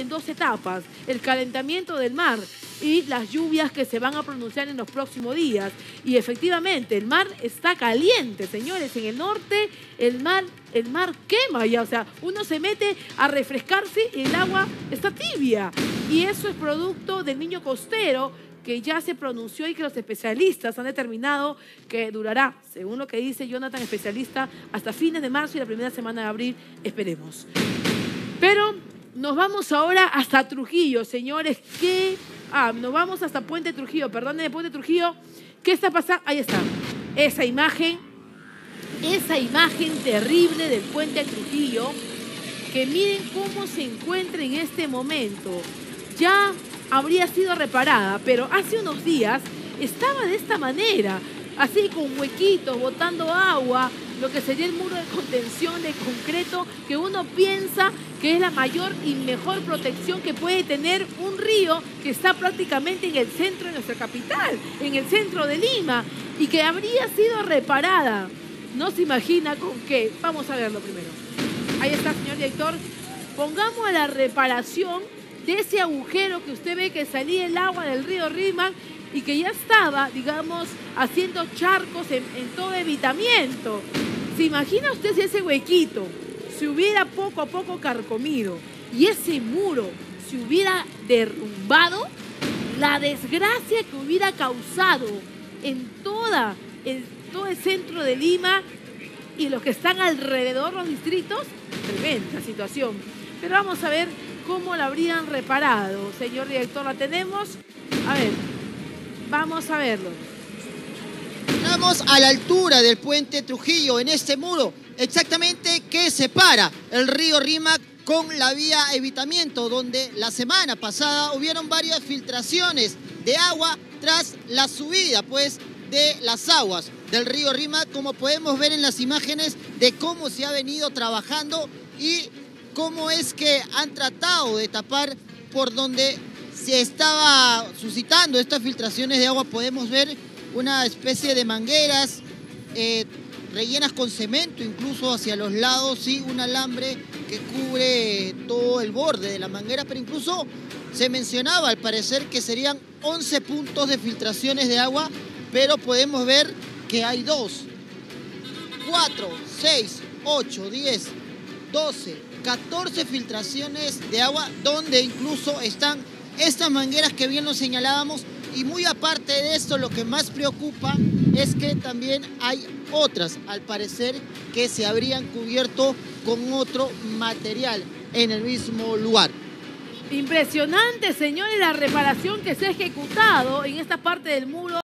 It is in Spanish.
en dos etapas, el calentamiento del mar y las lluvias que se van a pronunciar en los próximos días. Y efectivamente, el mar está caliente, señores. En el norte el mar, el mar quema ya, o sea, uno se mete a refrescarse y el agua está tibia. Y eso es producto del niño costero que ya se pronunció y que los especialistas han determinado que durará, según lo que dice Jonathan, especialista, hasta fines de marzo y la primera semana de abril, esperemos. Pero nos vamos ahora hasta Trujillo, señores. ¿Qué? Ah, nos vamos hasta Puente Trujillo, perdónenme, Puente Trujillo. ¿Qué está pasando? Ahí está. Esa imagen, esa imagen terrible del Puente Trujillo, que miren cómo se encuentra en este momento. Ya habría sido reparada, pero hace unos días estaba de esta manera, así con huequitos, botando agua, lo que sería el muro de contención de concreto que uno piensa que es la mayor y mejor protección que puede tener un río que está prácticamente en el centro de nuestra capital, en el centro de Lima, y que habría sido reparada. No se imagina con qué. Vamos a verlo primero. Ahí está, señor director. Pongamos a la reparación de ese agujero que usted ve que salía el agua del río Rímac y que ya estaba, digamos, haciendo charcos en, todo evitamiento. ¿Se imagina usted si ese huequito se hubiera poco a poco carcomido y ese muro se hubiera derrumbado? La desgracia que hubiera causado en toda el, todo el centro de Lima y los que están alrededor, los distritos, tremenda situación. Pero vamos a ver cómo la habrían reparado. Señor director, ¿la tenemos? A ver, vamos a verlo. Estamos a la altura del puente Trujillo, en este muro, exactamente que separa el río Rímac con la vía evitamiento, donde la semana pasada hubieron varias filtraciones de agua tras la subida, pues, de las aguas del río Rímac, como podemos ver en las imágenes de cómo se ha venido trabajando y cómo es que han tratado de tapar por donde se estaba suscitando estas filtraciones de agua. Podemos ver una especie de mangueras eh, rellenas con cemento, incluso hacia los lados, y un alambre que cubre todo el borde de la manguera, pero incluso se mencionaba al parecer que serían 11 puntos de filtraciones de agua, pero podemos ver que hay dos, 4, 6, 8, 10, 12, 14 filtraciones de agua donde incluso están estas mangueras que bien lo señalábamos y muy aparte de esto lo que más preocupa es que también hay otras al parecer que se habrían cubierto con otro material en el mismo lugar. Impresionante, señores, la reparación que se ha ejecutado en esta parte del muro.